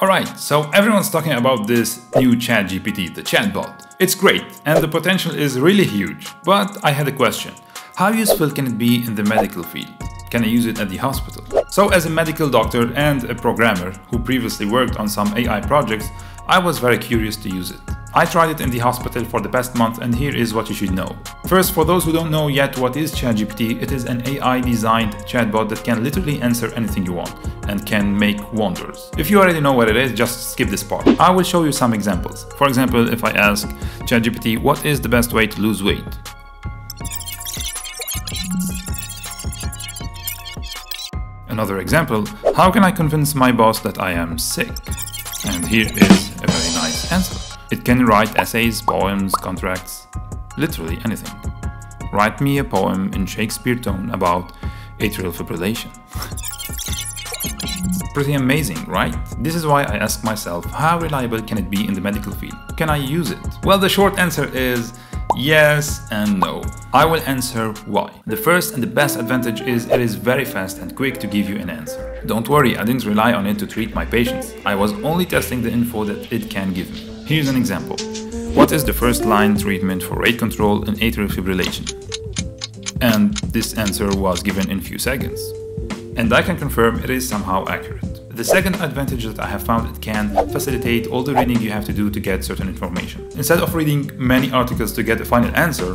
Alright, so everyone's talking about this new ChatGPT, the chatbot. It's great, and the potential is really huge. But I had a question. How useful can it be in the medical field? Can I use it at the hospital? So as a medical doctor and a programmer who previously worked on some AI projects, I was very curious to use it. I tried it in the hospital for the past month and here is what you should know. First, for those who don't know yet what is ChatGPT, it is an AI designed chatbot that can literally answer anything you want and can make wonders. If you already know what it is, just skip this part. I will show you some examples. For example, if I ask ChatGPT what is the best way to lose weight? Another example, how can I convince my boss that I am sick? And here is a very nice answer. It can write essays, poems, contracts, literally anything. Write me a poem in Shakespeare tone about atrial fibrillation. Pretty amazing, right? This is why I ask myself, how reliable can it be in the medical field? Can I use it? Well, the short answer is Yes and no. I will answer why. The first and the best advantage is it is very fast and quick to give you an answer. Don't worry, I didn't rely on it to treat my patients. I was only testing the info that it can give me. Here's an example. What is the first line treatment for rate control in atrial fibrillation? And this answer was given in few seconds. And I can confirm it is somehow accurate. The second advantage that I have found it can facilitate all the reading you have to do to get certain information. Instead of reading many articles to get a final answer,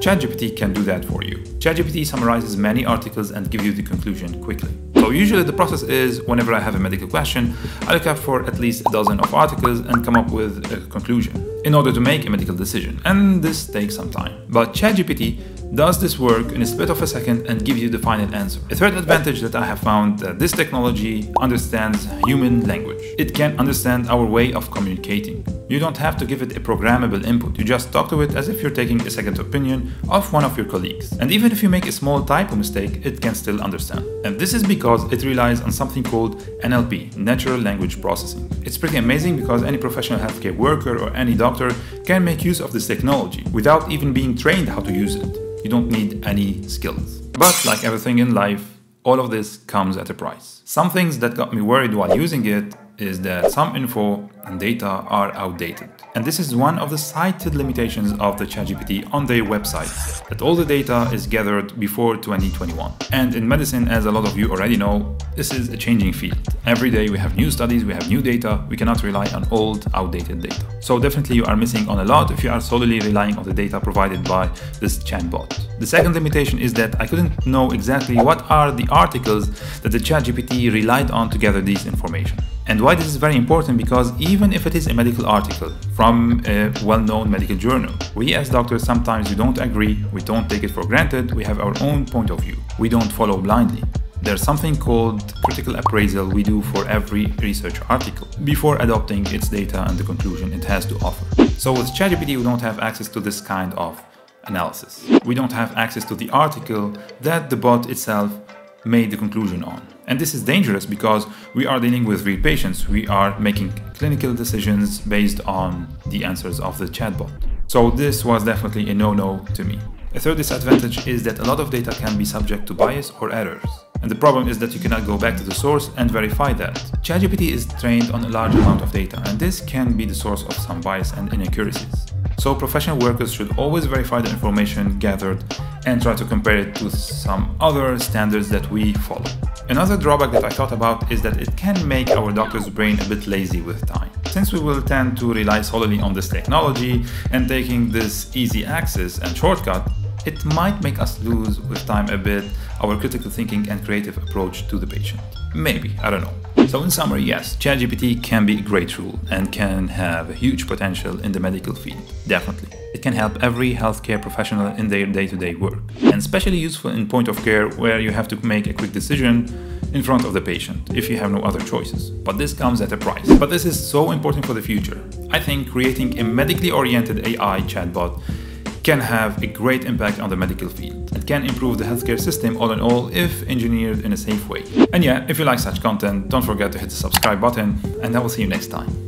ChatGPT can do that for you. ChatGPT summarizes many articles and gives you the conclusion quickly. So usually the process is whenever I have a medical question, I look up for at least a dozen of articles and come up with a conclusion in order to make a medical decision. And this takes some time. But ChatGPT does this work in a split of a second and gives you the final answer. A third advantage that I have found that this technology understands human language. It can understand our way of communicating. You don't have to give it a programmable input, you just talk to it as if you're taking a second opinion of one of your colleagues. And even if you make a small typo mistake, it can still understand. And this is because it relies on something called NLP, Natural Language Processing. It's pretty amazing because any professional healthcare worker or any doctor can make use of this technology without even being trained how to use it. You don't need any skills. But like everything in life, all of this comes at a price. Some things that got me worried while using it is that some info and data are outdated. And this is one of the cited limitations of the ChatGPT on their website, that all the data is gathered before 2021. And in medicine, as a lot of you already know, this is a changing field. Every day we have new studies, we have new data, we cannot rely on old, outdated data. So definitely you are missing on a lot if you are solely relying on the data provided by this chatbot. The second limitation is that I couldn't know exactly what are the articles that the ChatGPT relied on to gather this information. And why this is very important because even if it is a medical article from a well-known medical journal, we as doctors sometimes we don't agree, we don't take it for granted, we have our own point of view. We don't follow blindly. There's something called critical appraisal we do for every research article before adopting its data and the conclusion it has to offer. So with ChatGPT we don't have access to this kind of analysis. We don't have access to the article that the bot itself made the conclusion on. And this is dangerous because we are dealing with real patients. We are making clinical decisions based on the answers of the chatbot. So this was definitely a no-no to me. A third disadvantage is that a lot of data can be subject to bias or errors. And the problem is that you cannot go back to the source and verify that. ChatGPT is trained on a large amount of data and this can be the source of some bias and inaccuracies. So professional workers should always verify the information gathered and try to compare it to some other standards that we follow. Another drawback that I thought about is that it can make our doctor's brain a bit lazy with time. Since we will tend to rely solely on this technology and taking this easy access and shortcut, it might make us lose with time a bit our critical thinking and creative approach to the patient. Maybe, I don't know. So in summary, yes, ChatGPT can be a great tool and can have a huge potential in the medical field, definitely. It can help every healthcare professional in their day-to-day -day work, and especially useful in point of care where you have to make a quick decision in front of the patient if you have no other choices. But this comes at a price. But this is so important for the future. I think creating a medically oriented AI chatbot can have a great impact on the medical field. It can improve the healthcare system all in all if engineered in a safe way. And yeah, if you like such content, don't forget to hit the subscribe button and I will see you next time.